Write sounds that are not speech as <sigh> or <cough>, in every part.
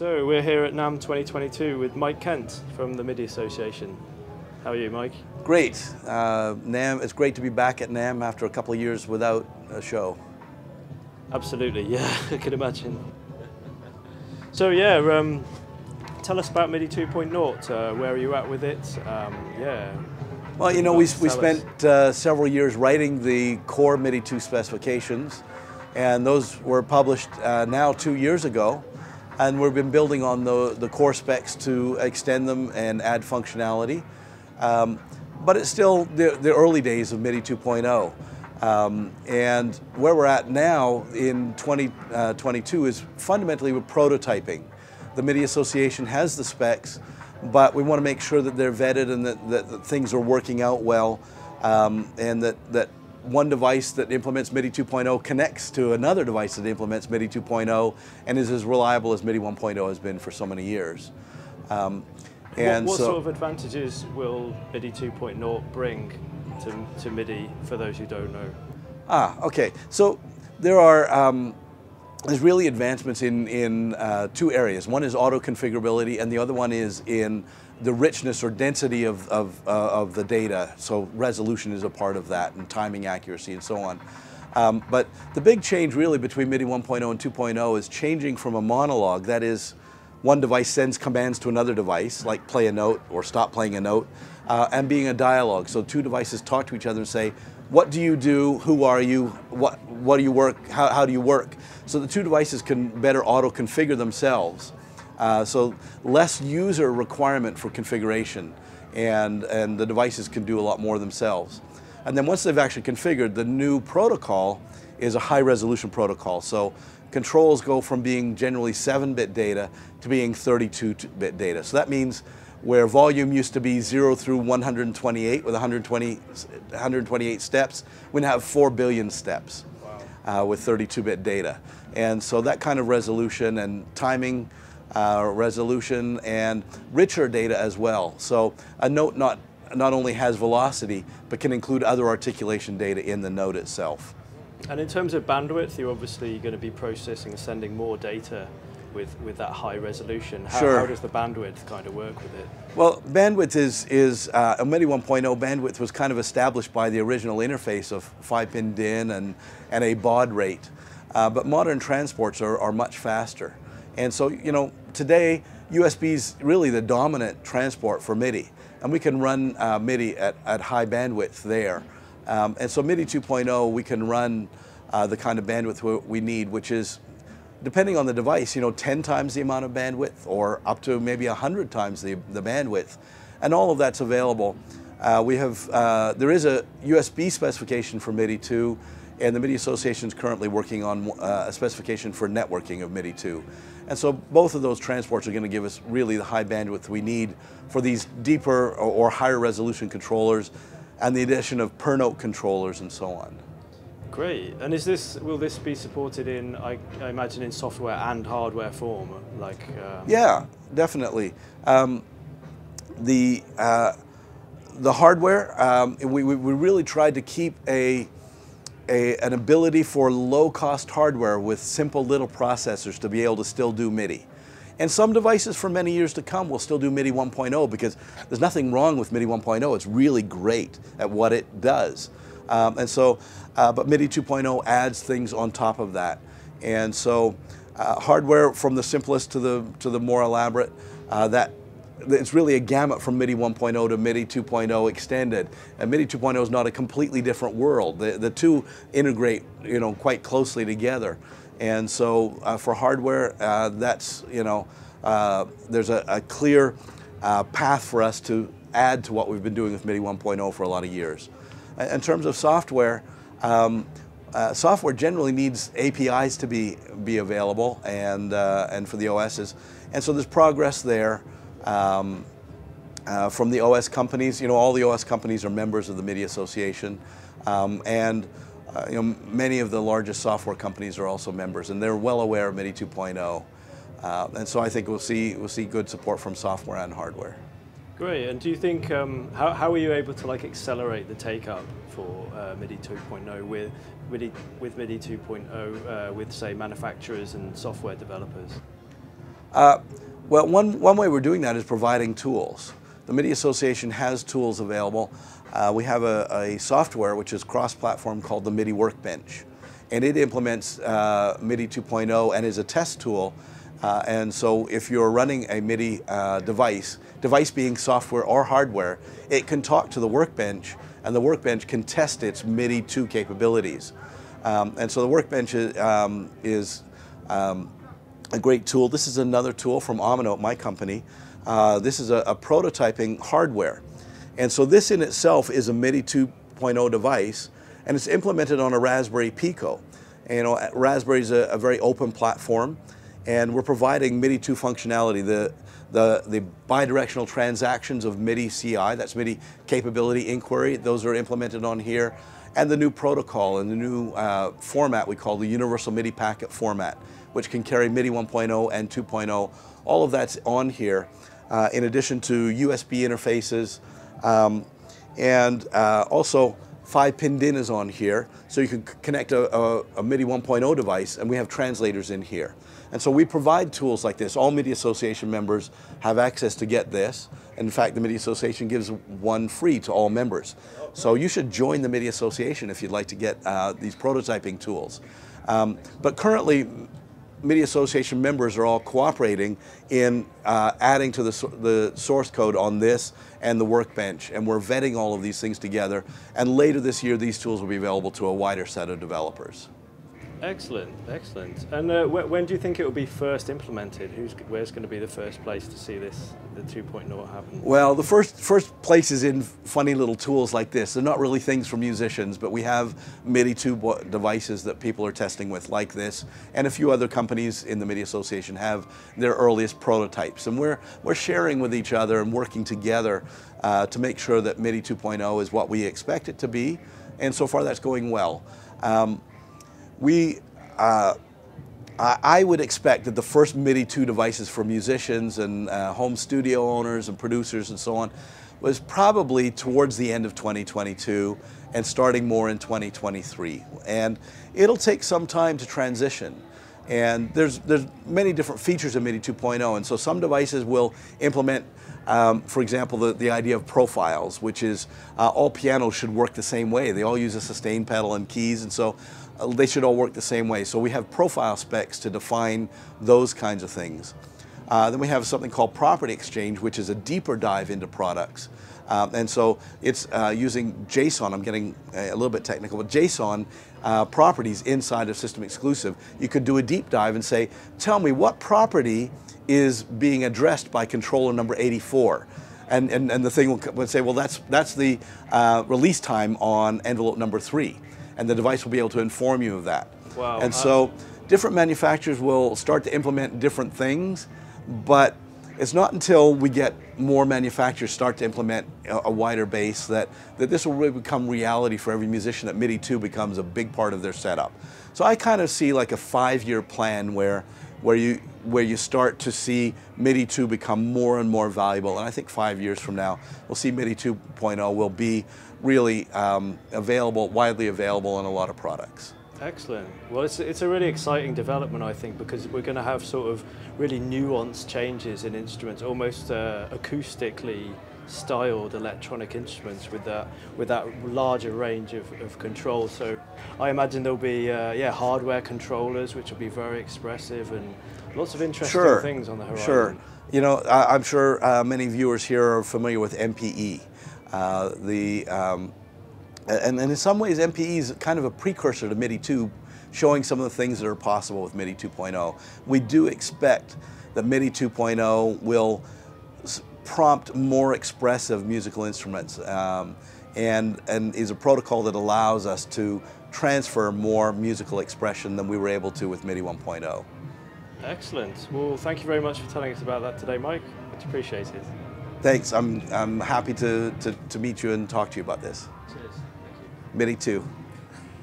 So we're here at NAMM 2022 with Mike Kent from the MIDI Association. How are you, Mike? Great. Uh, NAMM, it's great to be back at NAMM after a couple of years without a show. Absolutely, <laughs> yeah, I can imagine. So yeah, um, tell us about MIDI 2.0. Uh, where are you at with it? Um, yeah. Well, you know, we, we spent uh, several years writing the core MIDI 2 specifications, and those were published uh, now two years ago. And we've been building on the, the core specs to extend them and add functionality. Um, but it's still the, the early days of MIDI 2.0. Um, and where we're at now in 2022 is fundamentally we're prototyping. The MIDI Association has the specs, but we want to make sure that they're vetted and that, that, that things are working out well um, and that, that one device that implements MIDI 2.0 connects to another device that implements MIDI 2.0 and is as reliable as MIDI 1.0 has been for so many years. Um, And what, what so, sort of advantages will MIDI 2.0 bring to, to MIDI for those who don't know? Ah, okay. So there are um, there's really advancements in in uh, two areas. One is auto configurability, and the other one is in the richness or density of of, uh, of the data. So resolution is a part of that, and timing accuracy, and so on. Um, but the big change really between MIDI 1.0 and 2.0 is changing from a monologue, that is, one device sends commands to another device, like play a note or stop playing a note, uh, and being a dialogue. So two devices talk to each other and say, what do you do? Who are you? What, what do you work? How, how do you work? So the two devices can better auto configure themselves. Uh, so less user requirement for configuration, and, and the devices can do a lot more themselves. And then once they've actually configured, the new protocol is a high resolution protocol. So controls go from being generally 7-bit data to being 32-bit data. So that means where volume used to be 0 through 128 with 120, 128 steps, we now have 4 billion steps uh, with 32-bit data. And so that kind of resolution and timing uh, resolution and richer data as well. So a note not, not only has velocity, but can include other articulation data in the note itself. And in terms of bandwidth, you're obviously going to be processing and sending more data with, with that high resolution. How, Sure. how does the bandwidth kind of work with it? Well, bandwidth is, is uh, MIDI 1.0 bandwidth was kind of established by the original interface of 5-pin DIN and, and a baud rate. Uh, but modern transports are, are much faster. And so, you know, today USB is really the dominant transport for MIDI. And we can run uh, MIDI at, at high bandwidth there. Um, and so MIDI 2.0, we can run uh, the kind of bandwidth we- need, which is depending on the device, you know, 10 times the amount of bandwidth or up to maybe 100 times the, the bandwidth. And all of that's available. Uh, we have, uh, there is a USB specification for MIDI 2, and the MIDI Association is currently working on uh, a specification for networking of MIDI 2. And so both of those transports are going to give us really the high bandwidth we need for these deeper or, or higher resolution controllers and the addition of per note controllers and so on. Great. And is this will this be supported in I, I imagine in software and hardware form? Like um, Yeah, definitely. Um, the uh, the hardware, um, we, we we really tried to keep a, a an ability for low cost hardware with simple little processors to be able to still do MIDI. And some devices for many years to come will still do MIDI 1.0 because there's nothing wrong with MIDI 1.0. It's really great at what it does. Um, and so, uh, but MIDI 2.0 adds things on top of that. And so, uh, hardware from the simplest to the to the more elaborate, uh, that it's really a gamut from MIDI 1.0 to MIDI 2.0 extended. And MIDI 2.0 is not a completely different world. The, the two integrate, you know, quite closely together. And so uh, for hardware, uh, that's, you know, uh, there's a, a clear uh, path for us to add to what we've been doing with MIDI 1.0 for a lot of years. In terms of software, um, uh, software generally needs APIs to be be available and uh, and for the OSs, and so there's progress there. Um, uh, from the OS companies, you know, all the OS companies are members of the MIDI Association, um, and uh, you know, many of the largest software companies are also members, and they're well aware of MIDI 2.0. Uh, and so I think we'll see we'll see good support from software and hardware. Great. And do you think um, how how were you able to like accelerate the take up for uh, MIDI 2.0 with MIDI with MIDI 2.0 uh, with say manufacturers and software developers? Well, one, one way we're doing that is providing tools. The MIDI Association has tools available. Uh, we have a, a, software which is cross-platform called the MIDI Workbench. And it implements uh, MIDI 2.0 and is a test tool. Uh, and so if you're running a MIDI uh, device, device being software or hardware, it can talk to the Workbench and the Workbench can test its MIDI 2 capabilities. Um, and so the Workbench is, um, is um, a great tool. This is another tool from AmeNote, my company. Uh, this is a, a, prototyping hardware. And so this in itself is a MIDI 2.0 device, and it's implemented on a Raspberry Pico. And, you know, Raspberry is a, a, very open platform, and we're providing MIDI 2 functionality. The, the, the bidirectional transactions of MIDI CI, that's MIDI capability inquiry, those are implemented on here. And the new protocol and the new uh, format we call the Universal MIDI Packet format which can carry MIDI 1.0 and 2.0. All of that's on here, uh, in addition to USB interfaces. Um, and uh, also, five pin DIN is on here, so you can connect a, a, a, MIDI 1.0 device, and we have translators in here. And so we provide tools like this. All MIDI Association members have access to get this. And in fact, the MIDI Association gives one free to all members. So you should join the MIDI Association if you'd like to get uh, these prototyping tools. Um, but currently, MIDI Association members are all cooperating in uh, adding to the, the source code on this and the workbench. And we're vetting all of these things together. And later this year, these tools will be available to a wider set of developers. Excellent, excellent. And uh, wh when do you think it will be first implemented? Who's, where's going to be the first place to see this, the 2.0 happen? Well, the first first place is in funny little tools like this. They're not really things for musicians, but we have MIDI 2 devices that people are testing with like this, and a few other companies in the MIDI Association have their earliest prototypes. And we're, we're sharing with each other and working together uh, to make sure that MIDI 2.0 is what we expect it to be, and so far that's going well. Um, we, uh, I would expect that the first MIDI 2 devices for musicians and uh, home studio owners and producers and so on was probably towards the end of 2022 and starting more in 2023. And it'll take some time to transition. And there's, there's many different features of MIDI 2.0, and so some devices will implement um, for example, the, the idea of profiles, which is uh, all pianos should work the same way. They all use a sustain pedal and keys, and so they should all work the same way. So we have profile specs to define those kinds of things. Uh, then we have something called property exchange, which is a deeper dive into products. Um, and so it's uh, using JSON, I'm getting a little bit technical, but JSON uh, properties inside of system exclusive. You could do a deep dive and say, tell me what property is being addressed by controller number 84. And, and, and the thing would say, well, that's, that's the uh, release time on envelope number three and the device will be able to inform you of that. Wow. And uh, so different manufacturers will start to implement different things, but it's not until we get more manufacturers start to implement a, a, wider base that, that this will really become reality for every musician that MIDI 2 becomes a big part of their setup. So I kind of see like a five-year plan where, where, you, where you start to see MIDI 2 become more and more valuable. And I think five years from now, we'll see MIDI 2.0 will be really um, available, widely available in a lot of products. Excellent. Well, it's, it's a really exciting development, I think, because we're going to have sort of really nuanced changes in instruments, almost uh, acoustically styled electronic instruments with that with that larger range of, of controls. So I imagine there'll be uh, yeah hardware controllers which will be very expressive and lots of interesting sure. things on the horizon. Sure. You know, I, am sure uh, many viewers here are familiar with MPE. Uh, the, um, and, and in some ways, MPE is kind of a precursor to MIDI 2, showing some of the things that are possible with MIDI 2.0. We do expect that MIDI 2.0 will prompt more expressive musical instruments um, and, and is a protocol that allows us to transfer more musical expression than we were able to with MIDI 1.0. Excellent. Well, thank you very much for telling us about that today, Mike. Much appreciated. Thanks. I'm, I'm happy to, to, to meet you and talk to you about this. Cheers. Thank you. MIDI 2.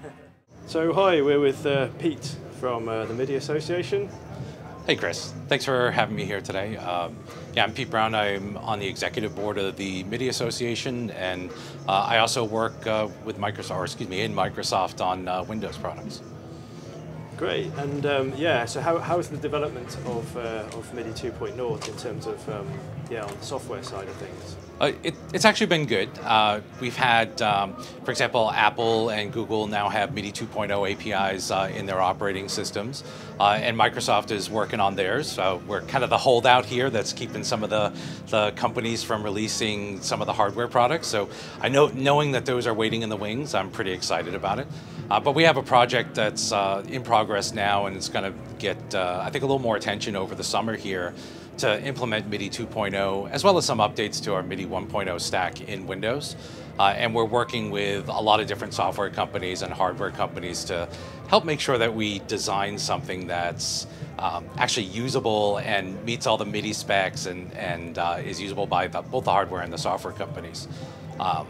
<laughs> so, hi, we're with uh, Pete from uh, the MIDI Association. Hey, Chris. Thanks for having me here today. Um, yeah, I'm Pete Brown. I'm on the executive board of the MIDI Association, and uh, I also work uh, with Microsoft, or excuse me, in Microsoft on uh, Windows products. Great, and um, yeah, so how, how is the development of, uh, of MIDI 2.0 in terms of, um, yeah, on the software side of things? Uh, it, it's actually been good. Uh, we've had, um, for example, Apple and Google now have MIDI 2.0 APIs uh, in their operating systems, uh, and Microsoft is working on theirs. So we're kind of the holdout here that's keeping some of the, the companies from releasing some of the hardware products. So I know, knowing that those are waiting in the wings, I'm pretty excited about it. Uh, but we have a project that's in progress now, and it's going to get, I think, a little more attention over the summer here to implement MIDI 2.0, as well as some updates to our MIDI 1.0 stack in Windows. Uh, and we're working with a lot of different software companies and hardware companies to help make sure that we design something that's um, actually usable and meets all the MIDI specs and, and uh, is usable by the, both the hardware and the software companies. Um,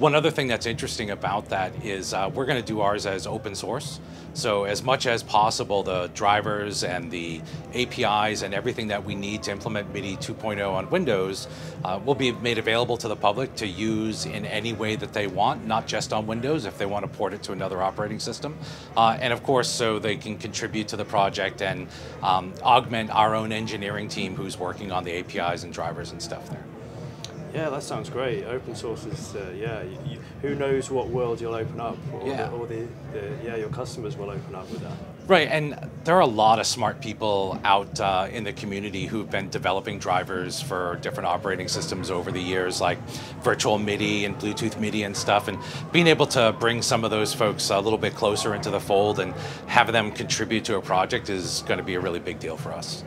one other thing that's interesting about that is uh, we're going to do ours as open source. So as much as possible, the drivers and the APIs and everything that we need to implement MIDI 2.0 on Windows uh, will be made available to the public to use in any way that they want, not just on Windows if they want to port it to another operating system. Uh, and of course, so they can contribute to the project and um, augment our own engineering team who's working on the APIs and drivers and stuff there. Yeah, that sounds great. Open source is, uh, yeah, you, who knows what world you'll open up, or, yeah. the, or the, the, yeah, your customers will open up with that. Right, and there are a lot of smart people out uh, in the community who've been developing drivers for different operating systems over the years, like virtual MIDI and Bluetooth MIDI and stuff. And being able to bring some of those folks a little bit closer into the fold and have them contribute to a project is going to be a really big deal for us.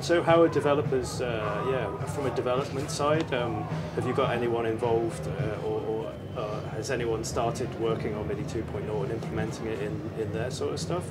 And so, how are developers? Uh, yeah, from a development side, um, have you got anyone involved, uh, or, or uh, has anyone started working on MIDI 2.0 and implementing it in, in their sort of stuff?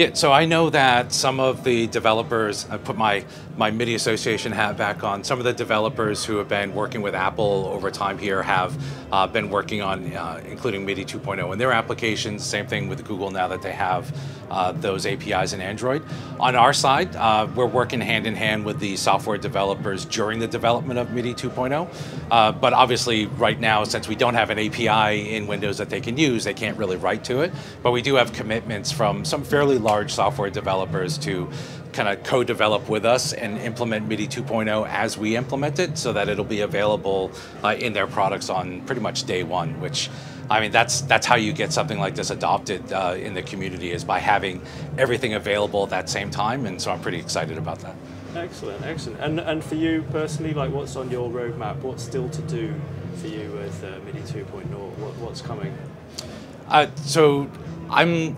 Yeah, so I know that some of the developers, I put my, my MIDI Association hat back on, some of the developers who have been working with Apple over time here have uh, been working on uh, including MIDI 2.0 in their applications. Same thing with Google now that they have uh, those APIs in Android. On our side, uh, we're working hand in hand with the software developers during the development of MIDI 2.0. Uh, but obviously, right now, since we don't have an API in Windows that they can use, they can't really write to it. But we do have commitments from some fairly large software developers to kind of co-develop with us and implement MIDI 2.0 as we implement it so that it'll be available uh, in their products on pretty much day one, which I mean, that's that's how you get something like this adopted uh, in the community is by having everything available at that same time, and so I'm pretty excited about that. Excellent, excellent. And and for you personally, like, what's on your roadmap? What's still to do for you with uh, MIDI 2.0? What, what's coming? Uh, so I'm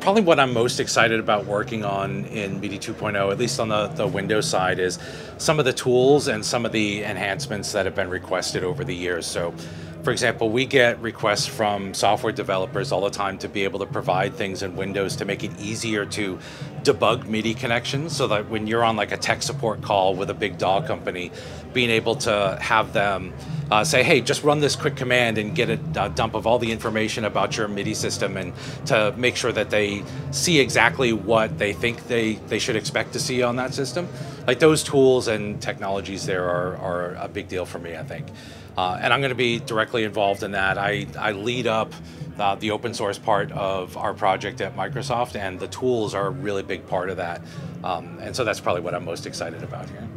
probably what I'm most excited about working on in MIDI 2.0, at least on the, the Windows side, is some of the tools and some of the enhancements that have been requested over the years. So for example, we get requests from software developers all the time to be able to provide things in Windows to make it easier to debug MIDI connections so that when you're on like a tech support call with a big DAW company, being able to have them uh, say, hey, just run this quick command and get a, a, dump of all the information about your MIDI system and to make sure that they see exactly what they think they, they should expect to see on that system. Like those tools and technologies there are, are a big deal for me, I think. Uh, and I'm going to be directly involved in that. I, I lead up uh, the open source part of our project at Microsoft, and the tools are a really big part of that. Um, and so that's probably what I'm most excited about here.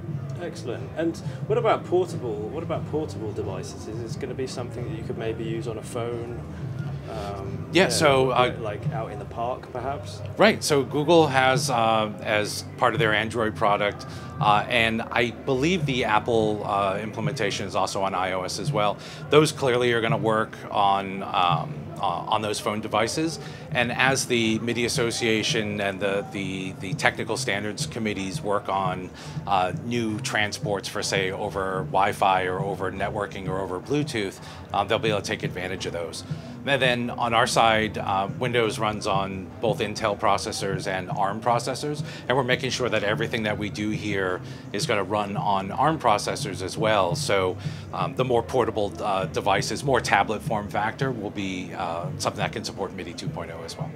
Excellent. And what about portable? What about portable devices? Is this going to be something that you could maybe use on a phone? Um, yeah, yeah, so uh, like out in the park, perhaps. Right. So Google has, uh, as part of their Android product, uh, and I believe the Apple uh, implementation is also on iOS as well. Those clearly are going to work on. Um, uh, on those phone devices. And as the MIDI Association and the, the, the technical standards committees work on uh, new transports for, say, over Wi Fi or over networking or over Bluetooth, uh, they'll be able to take advantage of those. And then on our side, uh, Windows runs on both Intel processors and ARM processors, and we're making sure that everything that we do here is going to run on ARM processors as well. So um, the more portable uh, devices, more tablet form factor, will be uh, something that can support MIDI 2.0 as well.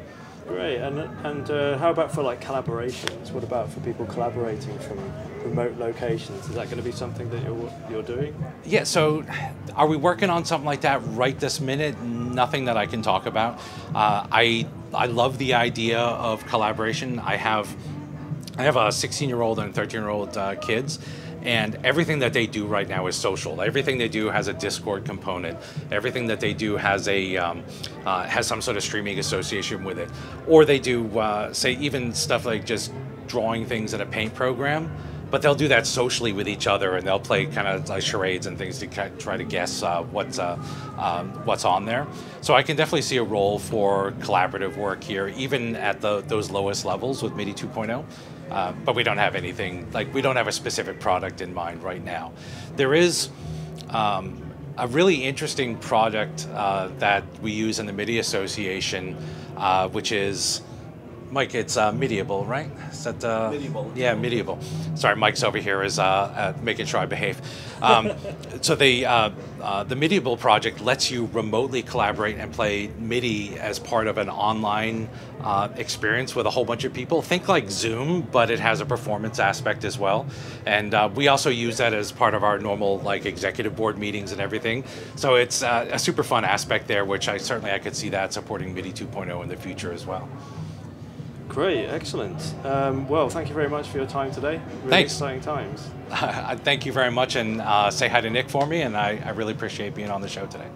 Great, and and uh, how about for like collaborations? What about for people collaborating from remote locations? Is that going to be something that you're you're doing? Yeah. So, are we working on something like that right this minute? Nothing that I can talk about. Uh, I I love the idea of collaboration. I have I have a 16 year old and 13 year old uh, kids, and everything that they do right now is social. Everything they do has a Discord component. Everything that they do has a um, uh, has some sort of streaming association with it, or they do uh, say even stuff like just drawing things in a paint program but they'll do that socially with each other and they'll play kind of like charades and things to try to guess uh, what's uh, um, what's on there. So I can definitely see a role for collaborative work here, even at the, those lowest levels with MIDI 2.0. Uh, but we don't have anything like we don't have a specific product in mind right now. There is. Um, a really interesting product uh, that we use in the MIDI Association, uh, which is Mike, it's uh, medieval, right? Is that uh, medieval? Yeah, medieval. Sorry, Mike's over here is uh, uh making sure I behave. Um, <laughs> so the uh, uh, the medieval project lets you remotely collaborate and play MIDI as part of an online experience with a whole bunch of people. Think like Zoom, but it has a performance aspect as well. And we also use that as part of our normal like executive board meetings and everything. So it's a super fun aspect there, which I certainly I could see that supporting MIDI 2.0 in the future as well. Great, excellent. Um, well, thank you very much for your time today. Really Thanks. exciting times. <laughs> thank you very much, and uh, say hi to Nick for me, and I, I really appreciate being on the show today.